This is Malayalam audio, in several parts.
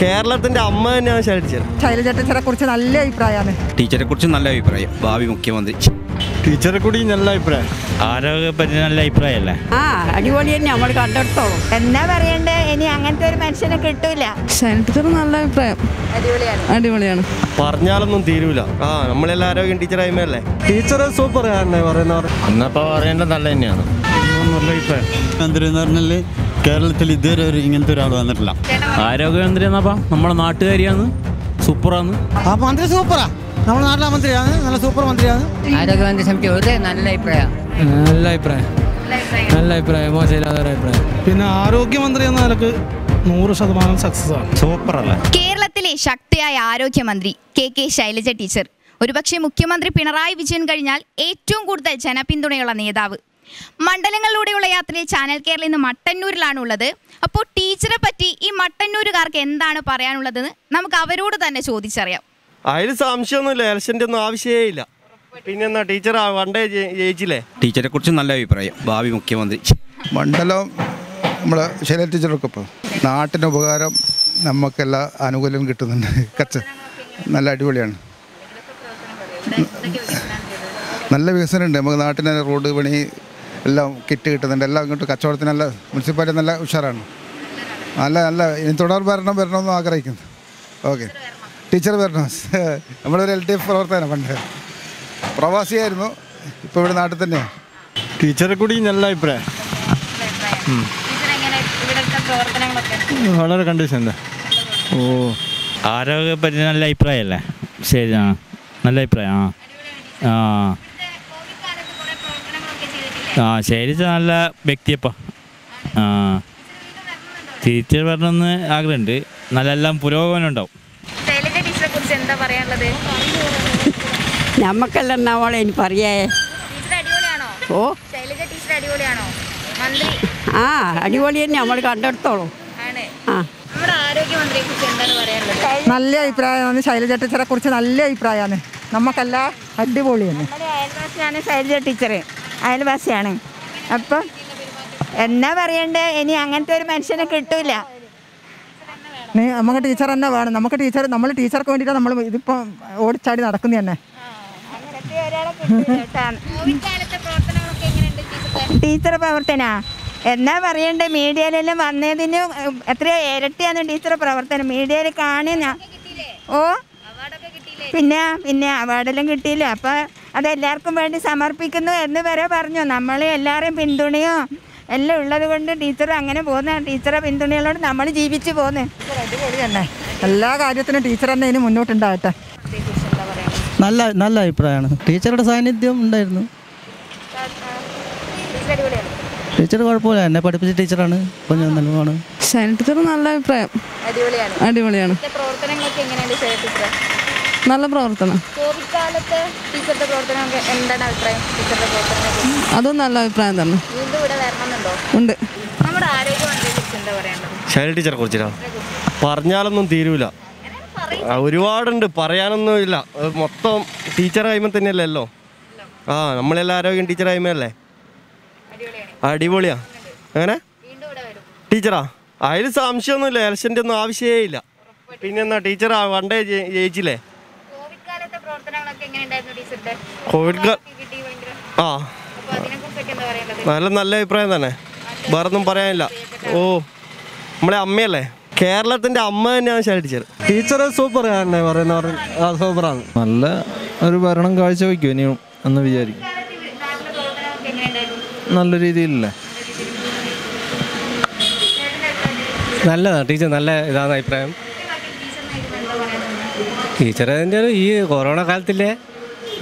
കേരളത്തിന്റെ അമ്മ തന്നെയാണ് ശൈലജ. ശൈലജ ടീച്ചറെ കുറിച്ച് നല്ല അഭിപ്രായമാണ്. ടീച്ചറെ കുറിച്ച് നല്ല അഭിപ്രായം. ഭാവി മുഖ്യമന്ത്രി. ടീച്ചറെ കൂടി നല്ല അഭിപ്രായം. ആരോഗ്യ പറ്റി നല്ല അഭിപ്രായമല്ലേ? ആ അടിപൊളി തന്നെ. നമ്മൾ കണ്ടെടുത്തോളൂ. എന്നാ പറയണ്ടേ? ഇനി അങ്ങനത്തെ ഒരു മനുഷ്യനെ കിട്ടൂല. ടീച്ചർ നല്ല അഭിപ്രായം. അടിപൊളിയാണ്. അടിപൊളിയാണ്. പറഞ്ഞാലൊന്നും തീരൂല. ആ നമ്മളെല്ലാം ആരോഗ്യം ടീച്ചർ ആയ്മല്ലേ ടീച്ചർ സൂപ്പർ. ആണ് പറയുന്നവർ? എന്നപ്പോ പറയേണ്ടത് നല്ല തന്നെയാണ്. നല്ല അഭിപ്രായം. മന്ത്രി എന്ന് പറഞ്ഞാൽ കേരളത്തിൽ ഇതുവരെ ഒരു ഇങ്ങനത്തെ ഒരാൾ വന്നിട്ടില്ല. ആരോഗ്യമന്ത്രി എന്നാപ്പാ നമ്മുടെ നാട്ടുകാരിയാണ്. സൂപ്പറാണ്. ആ മന്ത്രി സൂപ്പറാ. നമ്മുടെ നാട്ടിലെ മന്ത്രിയാണ്. നല്ല സൂപ്പർ മന്ത്രിയാണ്. ആരോഗ്യമന്ത്രി ഒരു നല്ല അഭിപ്രായം. നല്ല അഭിപ്രായം. നല്ല അഭിപ്രായം. മോശമില്ലാത്ത ഒരു അഭിപ്രായം. പിന്നെ ആരോഗ്യമന്ത്രി എന്ന നിലയ്ക്ക് നൂറ് ശതമാനം സക്സസ് ആണ്. സൂപ്പർ അല്ലേ കേരളത്തിലെ ശക്തിയായ ആരോഗ്യമന്ത്രി കെ കെ ശൈലജ ടീച്ചർ. ഒരുപക്ഷെ മുഖ്യമന്ത്രി പിണറായി വിജയൻ കഴിഞ്ഞാൽ ഏറ്റവും കൂടുതൽ ജനപിന്തുണയുള്ള നേതാവ്. മണ്ഡലങ്ങളിലൂടെയുള്ള യാത്രയിൽ ചാനൽ കേരള നിന്ന് മട്ടന്നൂരിലാണ് ഉള്ളത് അപ്പോൾ ടീച്ചറെ പറ്റി ഈ മട്ടന്നൂരുകാർക്ക് എന്താണ് പറയാനുള്ളതെന്ന് നമുക്ക് അവരോട് തന്നെ ചോദിച്ചറിയാം. അതിൽ സംശയമൊന്നുമില്ല ഇലക്ഷന്റെ ഒന്നും ആവശ്യമേ ഇല്ല. പിന്നെന്നാ ടീച്ചർ വണ്ടേ ജയി- ജയിച്ചില്ലേ? ടീച്ചറെ കുറിച്ച് നല്ല അഭിപ്രായം ഭാവി മുഖ്യമന്ത്രി. മണ്ഡലം നമ്മളെ ശൈല ടീച്ചറൊക്കെ ഇപ്പോൾ നാട്ടിന് ഉപകാരം നമുക്കെല്ലാ ആനുകൂല്യം കിട്ടുന്നുണ്ട്. കച്ച നല്ല അടിപൊളിയാണ്. നല്ല വികസനമുണ്ട്. നമുക്ക് നാട്ടിന് റോഡ് പണി എല്ലാം കിറ്റ് കിട്ടുന്നുണ്ട്. എല്ലാം ഇങ്ങോട്ട് കച്ചവടത്തിന് നല്ല മുനിസിപ്പാലിറ്റി നല്ല ഉഷാറാണ്. നല്ല നല്ല ഇനി തുടർ ഭരണം വരണമെന്ന് ആഗ്രഹിക്കുന്നു. ഓക്കെ ടീച്ചർ വരണം. നമ്മളൊരു എൽ ഡി എഫ് പ്രവർത്തകനാണ് പണ്ട്. പ്രവാസിയായിരുന്നു. ഇപ്പോൾ ഇവിടെ നാട്ടിൽ തന്നെയാണ് ടീച്ചറെ കൂടി നല്ല അഭിപ്രായം. വളരെ കണ്ടീഷൻ ഓ. ആരോഗ്യപരി നല്ല അഭിപ്രായമല്ലേ? ശരി ആ. നല്ല അഭിപ്രായം ആ. ആ. ആ ശൈലജ നല്ല വ്യക്തിയപ്പ. ആ. ടീച്ചർ വരണമെന്ന് ആഗ്രഹമുണ്ട്. നല്ല എല്ലാം പുരോഗമനം ഉണ്ടാവും ശൈലജ ടീച്ചറെ കുറിച്ച് എന്താ പറയാനുള്ളത്? നമുക്കെല്ലാം നമ്മളെ ഇനി പറയേ? ടീച്ചർ അടിപൊളിയാണോ? ഓ. ശൈലജ ടീച്ചർ അടിപൊളിയാണോ? മന്ത്രി. ആ അടിപൊളി തന്നെ നമ്മൾ കണ്ടെടുത്തോളൂ. ആണ്. ആ. നമ്മുടെ ആരോഗ്യമന്ത്രിയെ കുറിച്ച് എന്താണ് പറയാനുള്ളത്? നല്ല അഭിപ്രായമാണ് ശൈലജ ടീച്ചറെ കുറിച്ച് നല്ല അഭിപ്രായമാണ്. നമുക്കെല്ലാം അടിപൊളിയാണ്. നമ്മുടെ അയൽവാസിയാണ് ശൈലജ ടീച്ചർ അയൽവാസിയാണ്. അപ്പം എന്നാ പറയണ്ടേ? ഇനി അങ്ങനത്തെ ഒരു മനുഷ്യനെ കിട്ടൂല. നീ നമുക്ക് ടീച്ചർ തന്നെ വേണം. നമുക്ക് ടീച്ചർ നമ്മൾ ടീച്ചർക്ക് വേണ്ടിയിട്ടാണ് നമ്മൾ ഇതിപ്പം ഓടിച്ചാടി നടക്കുന്നത് തന്നെ. ടീച്ചർ പ്രവർത്തന. എന്നാ പറയണ്ടേ? മീഡിയയിലെല്ലാം വന്നതിന് എത്രയോ? ഇരട്ടിയാണ് ടീച്ചർ പ്രവർത്തനം. മീഡിയയിൽ കാണുന്ന ഓ? പിന്നെ പിന്നെ അവാർഡെല്ലാം കിട്ടിയില്ല? അപ്പോൾ അത് എല്ലാവർക്കും വേണ്ടി സമർപ്പിക്കുന്നു എന്ന് വരെ പറഞ്ഞു. നമ്മൾ എല്ലാവരെയും പിന്തുണയോ എല്ലാം ഉള്ളത് കൊണ്ട് ടീച്ചർ അങ്ങനെ പോകുന്ന. ടീച്ചറെ പിന്തുണയോട് നമ്മൾ ജീവിച്ചു പോന്ന് അടിപൊളി തന്നെ. എല്ലാ കാര്യത്തിനും ടീച്ചർ തന്നെ ഇനി മുന്നോട്ടുണ്ടാകട്ടെ. നല്ല നല്ല അഭിപ്രായമാണ്. ടീച്ചറുടെ സാന്നിധ്യം ഉണ്ടായിരുന്നു. ടീച്ചർ കുഴപ്പമില്ല. എന്നെ പഠിപ്പിച്ച ടീച്ചറാണ്. ഇപ്പം ഞാൻ നല്ലതാണ് ടീച്ചർ നല്ല അഭിപ്രായം. അടിപൊളിയാണ്. അടിപൊളിയാണ്. പ്രവർത്തനങ്ങളൊക്കെ എങ്ങനെയാണ് നല്ല പ്രവർത്തനം. കോവിഡ് കാലത്ത് ടീച്ചറുടെ എന്താണ് അഭിപ്രായം? ടീച്ചറുടെ പ്രവർത്തനം അതും നല്ല അഭിപ്രായം തന്നെ. വീണ്ടും ഇവിടെ വരണമെന്നുണ്ടോ? ഉണ്ട്. നമ്മുടെ ആരോഗ്യമന്ത്രിയെ കുറിച്ച് എന്താ പറയാനുള്ളത് ശൈലജ ടീച്ചറെ കുറിച്ചിട്ടാ? പറഞ്ഞാലൊന്നും തീരൂല. ആ, ഒരുപാടുണ്ട്. പറയാനൊന്നും ഇല്ല. അത് മൊത്തം ടീച്ചർ ആയ്മ തന്നെയല്ലല്ലോ? ആ നമ്മളെല്ലാം ആരോഗ്യം ടീച്ചർ ആയ്മയല്ലേ അടിപൊളിയാ. എങ്ങനെ? ടീച്ചറാ? അതിൽ സംശയമൊന്നുമില്ല. ഇലക്ഷന്റെ ഒന്നും ആവശ്യമേ ഇല്ല. പിന്നെന്നാ ടീച്ചറാ വണ്ടേ ജയി- ജയിച്ചില്ലേ കോവിഡ് കാലത്തെ പ്രവർത്തനങ്ങളൊക്കെ എങ്ങനെയുണ്ടായിരുന്നു ടീച്ചറുടെ കോവിഡ് ആ. നല്ല നല്ല അഭിപ്രായം തന്നെ. വേറൊന്നും പറയാനില്ല. ഓ നമ്മളെ അമ്മയല്ലേ? കേരളത്തിന്റെ അമ്മ തന്നെയാണ് ശരി ടീച്ചർ ടീച്ചർ സൂപ്പർ ആണ് പറയുന്നവർ സൂപ്പറാണ്. നല്ല ഒരു ഭരണം കാഴ്ചവെക്കും ഇനിയും എന്ന് വിചാരിക്കും. നല്ല രീതിയിലല്ലേ? നല്ലതാണ് ടീച്ചർ നല്ല ഇതാണ് അഭിപ്രായം. ടീച്ചർ അതിന്റെ ഈ കൊറോണ കാലത്തിലെ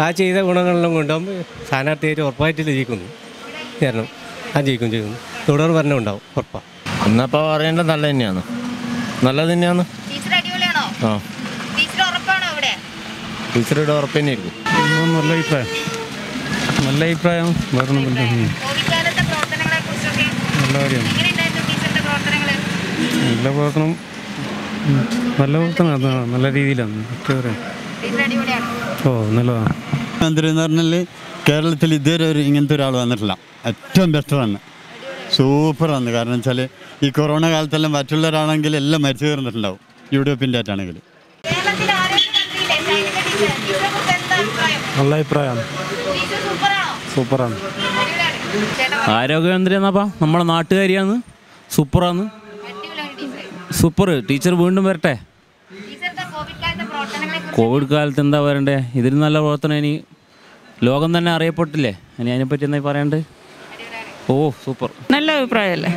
ആ ചെയ്ത ഗുണങ്ങളെല്ലാം കൊണ്ടും സ്ഥാനാർത്ഥിയായിട്ട് ഉറപ്പായിട്ട് ജയിക്കുന്നു. കാരണം ആ ജയിക്കും ചെയ്യുന്നു തുടർ ഭരണം ഉണ്ടാവും ഉറപ്പാണ് എന്നപ്പോ പറയേണ്ടത് നല്ല തന്നെയാണ്. നല്ലത് തന്നെയാണ്. ടീച്ചർ അടിപൊളിയാണോ? ആ. ടീച്ചർ ഉറപ്പാണോ ഇവിടെ ടീച്ചറുടെ ഉറപ്പ് തന്നെയായിരിക്കും. നല്ല അഭിപ്രായം. നല്ല അഭിപ്രായം. വേറെ നല്ല കാര്യമാണ്. നല്ല പ്രവർത്തനം. നല്ല നല്ല രീതിയിലാണ്. ഓ നല്ലതാണ്. മന്ത്രി എന്ന് പറഞ്ഞാൽ കേരളത്തിൽ ഇതുവരെ ഒരു ഇങ്ങനത്തെ ഒരാൾ വന്നിട്ടില്ല. ഏറ്റവും ബെറ്ററാണ് സൂപ്പറാണ് കാരണം വെച്ചാൽ ഈ കൊറോണ കാലത്തെല്ലാം മറ്റുള്ളവരാണെങ്കിൽ എല്ലാം മരിച്ചു തീർന്നിട്ടുണ്ടാവും. യു ഡി എഫിന്റെ ആയിട്ടാണെങ്കിൽ അഭിപ്രായം. നല്ല അഭിപ്രായമാണ് സൂപ്പറാണ് ആരോഗ്യമന്ത്രി എന്നാപ്പാ? നമ്മളെ നാട്ടുകാരിയാണ്. സൂപ്പറാണ് സൂപ്പർ. ടീച്ചർ വീണ്ടും വരട്ടെ. കോവിഡ് കാലത്തെ എന്താ വരണ്ടേ? ഇതിൽ നല്ല പ്രവർത്തനം ഇനി. ലോകം തന്നെ അറിയപ്പെട്ടില്ലേ? ഇനി അതിനെപ്പറ്റി എന്താ പറയണ്ട്? ഓ സൂപ്പർ. നല്ല അഭിപ്രായമല്ലേ?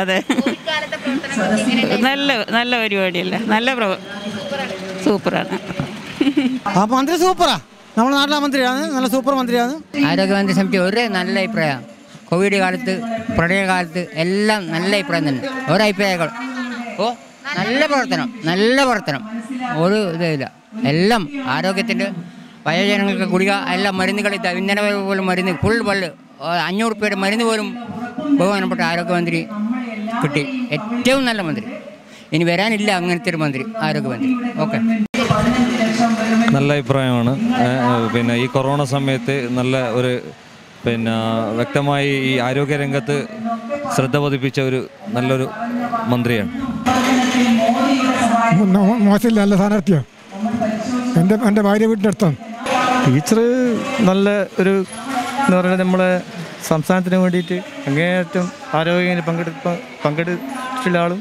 അതെ. കോവിഡ് കാലത്തെ പ്രവർത്തനങ്ങളൊക്കെ നല്ല നല്ല പരിപാടിയല്ലേ? നല്ല പ്രവ സൂപ്പറാണ്. ആ മന്ത്രി സൂപ്പറാ. നമ്മുടെ നാട്ടിലെ മന്ത്രിയാണ്. നല്ല സൂപ്പർ മന്ത്രിയാണ്. ആരോഗ്യമന്ത്രി സമിതി ഒരേ നല്ല അഭിപ്രായം. കോവിഡ് കാലത്ത് പ്രളയകാലത്ത് എല്ലാം നല്ല അഭിപ്രായം തന്നെ. ഓരോ അഭിപ്രായങ്ങൾ. ഓ നല്ല പ്രവർത്തനം നല്ല പ്രവർത്തനം. ഒരു ഇതില്ല എല്ലാം ആരോഗ്യത്തിന്റെ വയോജനങ്ങൾക്ക് ഗുളിക എല്ലാം മരുന്നുകൾ ഇന്നലെ പോലും മരുന്ന് ഫുൾ പള്ള് അഞ്ഞൂറ് രൂപയുടെ മരുന്ന് പോലും ബഹുമാനപ്പെട്ട ആരോഗ്യമന്ത്രി കിട്ടി. ഏറ്റവും നല്ല മന്ത്രി. ഇനി വരാനില്ല അങ്ങനത്തെ ഒരു മന്ത്രി ആരോഗ്യമന്ത്രി. ഓക്കെ. നല്ല അഭിപ്രായമാണ്. പിന്നെ ഈ കൊറോണ സമയത്ത് നല്ല ഒരു പിന്നെ വ്യക്തമായി ഈ ആരോഗ്യരംഗത്ത് ശ്രദ്ധ പതിപ്പിച്ച ഒരു നല്ലൊരു മന്ത്രിയാണ്. മോശമില്ല നല്ല സ്ഥാനാർത്ഥിയാണ് എന്റെ എന്റെ ഭാര്യ വീട്ടിന്റെ അടുത്താണ്. ടീച്ചർ നല്ല ഒരു എന്താ പറയുക നമ്മളെ സംസ്ഥാനത്തിന് വേണ്ടിയിട്ട് അങ്ങേയറ്റം ആരോഗ്യ പങ്കെടുപ്പ പങ്കെടുത്തിട്ടുള്ള ആളും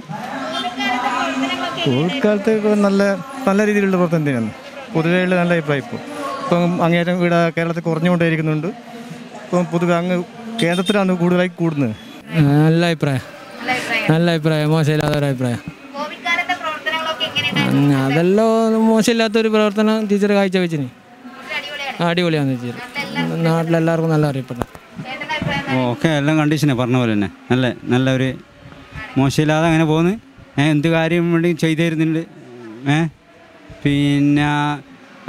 കോവിഡ് കാലത്ത് നല്ല നല്ല രീതിയിലുള്ള പ്രവർത്തനം തന്നെയാണ്. പൊതുവെയുള്ള നല്ല അഭിപ്രായം ഇപ്പോൾ. ഇപ്പം അങ്ങേറ്റം ഇവിടെ കേരളത്തിൽ കുറഞ്ഞുകൊണ്ടേയിരിക്കുന്നുണ്ട്. ഇപ്പം പൊതുവെ അങ്ങ് കേന്ദ്രത്തിലാണ് കൂടുതലായി കൂടുന്നത്. നല്ല അഭിപ്രായം. നല്ല അഭിപ്രായം. മോശമില്ലാത്ത ഒരു അഭിപ്രായം അതെല്ലാം മോശമില്ലാത്തൊരു പ്രവർത്തനം ടീച്ചർ കാഴ്ചവെച്ചിന്. അടിപൊളിയാണ് ടീച്ചർ നാട്ടിലെല്ലാവർക്കും നല്ല അറിയപ്പെട്ടു ഓക്കെ എല്ലാം കണ്ടീഷനാണ് പറഞ്ഞ പോലെ തന്നെ. നല്ല നല്ല ഒരു മോശമില്ലാതെ അങ്ങനെ പോകുന്നു ഏ എന്ത് കാര്യം വേണ്ടി ചെയ്തു തരുന്നുണ്ട് ഏ പിന്നെ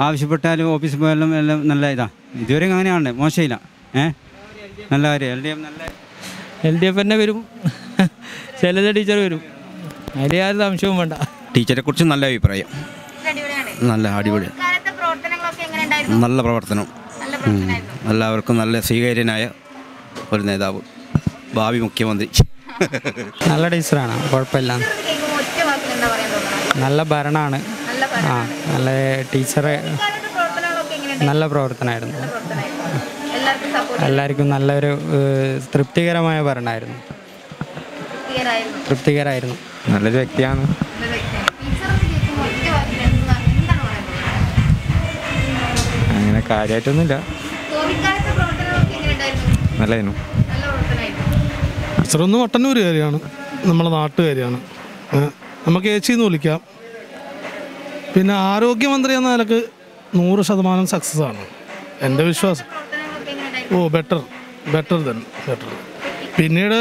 ആവശ്യപ്പെട്ടാലും ഓഫീസിൽ പോയാലും എല്ലാം നല്ല ഇതാ. ഇതുവരെ അങ്ങനെയാണ് മോശമില്ല. ഏ? നല്ല കാര്യം എൽ ഡി എഫ് നല്ല എൽ ഡി എഫ് തന്നെ വരും. ശൈലജ ടീച്ചർ വരും. അതിൽ യാതൊരു സംശയവും വേണ്ട. ടീച്ചറെ കുറിച്ച് നല്ല അഭിപ്രായം. നല്ല അടിപൊളി. നല്ല പ്രവർത്തനം. എല്ലാവർക്കും നല്ല സ്വീകാര്യനായ ഒരു നേതാവ്. ഭാവി മുഖ്യമന്ത്രി. നല്ല ടീച്ചറാണ്. കുഴപ്പമില്ല. നല്ല ഭരണമാണ്. നല്ല ആ നല്ല ടീച്ചറെ നല്ല പ്രവർത്തനമായിരുന്നു. എല്ലാവർക്കും നല്ലൊരു തൃപ്തികരമായ ഭരണമായിരുന്നു. തൃപ്തികരായിരുന്നു. തൃപ്തികരമായിരുന്നു നല്ലൊരു വ്യക്തിയാണ്. അങ്ങനെ കാര്യമായിട്ടൊന്നുമില്ല. ഒന്ന് പ്രവർത്തനമായിരുന്നു കാര്യമാണ് നമ്മളെ നാട്ടുകാരിയാണ് നമുക്ക് നമുക്ക് ഏച്ചിന്ന് വിളിക്കാം. പിന്നെ ആരോഗ്യമന്ത്രി എന്ന നിലയ്ക്ക് നൂറ് ശതമാനം സക്സസ് ആണ്. എന്റെ വിശ്വാസം. ഓ ബെറ്റർ ബെറ്റർ ദൻ ബെറ്റർ പിന്നീട്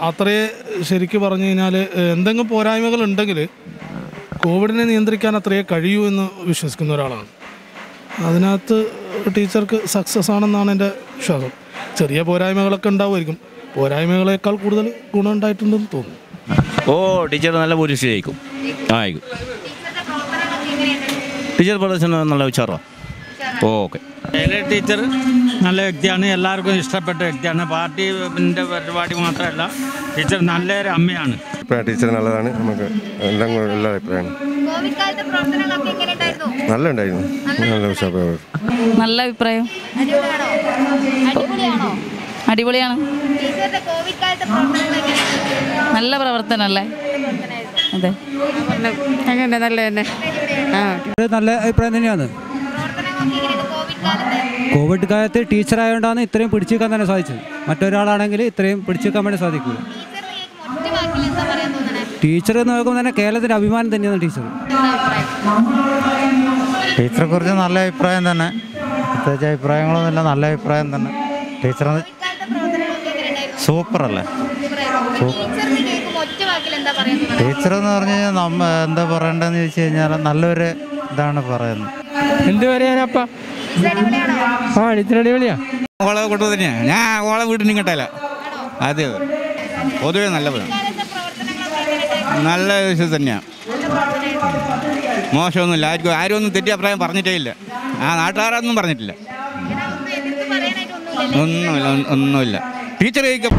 അത്രയെ ശരിക്കും പറഞ്ഞു കഴിഞ്ഞാൽ എന്തെങ്കിലും പോരായ്മകൾ ഉണ്ടെങ്കിൽ കോവിഡിനെ നിയന്ത്രിക്കാൻ അത്രയേ കഴിയൂ എന്ന് വിശ്വസിക്കുന്ന ഒരാളാണ്. അതിനകത്ത് ടീച്ചർക്ക് സക്സസ് ആണെന്നാണ് എന്റെ വിശ്വാസം. ചെറിയ പോരായ്മകളൊക്കെ ഉണ്ടാവുമായിരിക്കും. പോരായ്മകളേക്കാൾ കൂടുതൽ ഗുണം ഉണ്ടായിട്ടുണ്ടെന്ന് തോന്നുന്നു. ഓ ടീച്ചർ നല്ല ഭൂരിപക്ഷം ആയിരിക്കും. ടീച്ചർ പ്രദർശനം നല്ല ഉച്ചാറോ ഓക്കെ. ടീച്ചർ നല്ല വ്യക്തിയാണ് എല്ലാവർക്കും ഇഷ്ടപ്പെട്ട വ്യക്തിയാണ്. പാർട്ടിന്റെ പരിപാടി മാത്രമല്ല ടീച്ചർ നല്ലൊരു അമ്മയാണ്. ടീച്ചർ നല്ലതാണ് നമുക്ക് എല്ലാം എല്ലാ അഭിപ്രായമാണ്. നല്ല ഉണ്ടായിരുന്നു നല്ല ഉഷാറായിരുന്നു. നല്ല അഭിപ്രായം. അടിപൊളിയാണോ? അടിപൊളിയാണോ? അടിപൊളിയാണ്. ടീച്ചറുടെ കോവിഡ് കാലത്തെ പ്രവർത്തനങ്ങൾ എങ്ങനെയാണ് നല്ല പ്രവർത്തനല്ലേ അതെ. അങ്ങനെ നല്ല തന്നെ. നല്ല അഭിപ്രായം തന്നെയാണ്. കോവിഡ് കാലത്ത് ടീച്ചറായതുകൊണ്ടാണ് കാലത്ത് ടീച്ചർ ആയതുകൊണ്ടാണ് ഇത്രയും പിടിച്ചു നിൽക്കാൻ തന്നെ സാധിച്ചത്. മറ്റൊരാളാണെങ്കിൽ ഇത്രയും പിടിച്ചു നിൽക്കാൻ വേണ്ടി സാധിക്കില്ല. തോന്നണേ ടീച്ചർ എന്ന് നോക്കുമ്പോൾ തന്നെ കേരളത്തിന്റെ അഭിമാനം തന്നെയാണ് ടീച്ചർ. ടീച്ചറെ കുറിച്ച് നല്ല അഭിപ്രായം തന്നെ. പ്രത്യേകിച്ച് അഭിപ്രായങ്ങളൊന്നുമില്ല നല്ല അഭിപ്രായം തന്നെ. ടീച്ചർ സൂപ്പർ അല്ലേ? ടീച്ചർ എന്ന് പറഞ്ഞു കഴിഞ്ഞാൽ നമ്മ എന്താ പറയണ്ടെന്ന് ചോദിച്ചു കഴിഞ്ഞാൽ നല്ലൊരു ഇതാണ് പറയുന്നത്. എന്ത് പറയാനപ്പാ ആ ടീച്ചർ അടിപൊളിയാ. ഓളെ കൊണ്ടു തന്നെയാണ് ഞാൻ ഓളെ വീട്ടിൽ ഇങ്ങോട്ടല്ല അതെ. പൊതുവെ നല്ല പദം. നല്ല വിഷയം തന്നെയാണ് മോശമൊന്നുമില്ല. ആർക്കും ആരും ഒന്നും തെറ്റി അഭിപ്രായം പറഞ്ഞിട്ടേ ഇല്ല. ആ നാട്ടുകാരൊന്നും പറഞ്ഞിട്ടില്ല. ഒന്നുമില്ല. ഒന്നുമില്ല. ടീച്ചർ ജയിക്കും